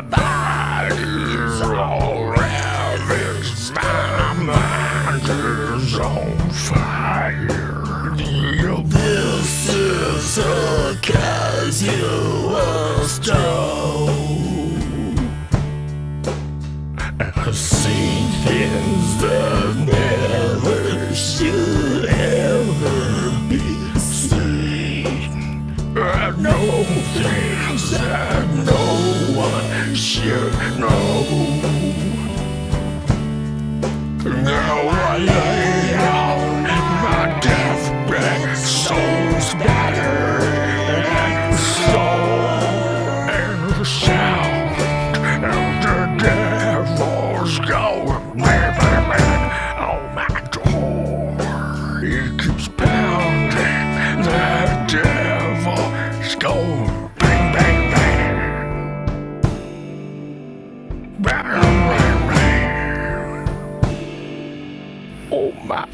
My body's all ravaged, my mind is on fire. This is a were stoned. I've seen things that never should ever on my. It keeps pounding, the devil's bang, bang, bang. Bang, bang, bang. Oh my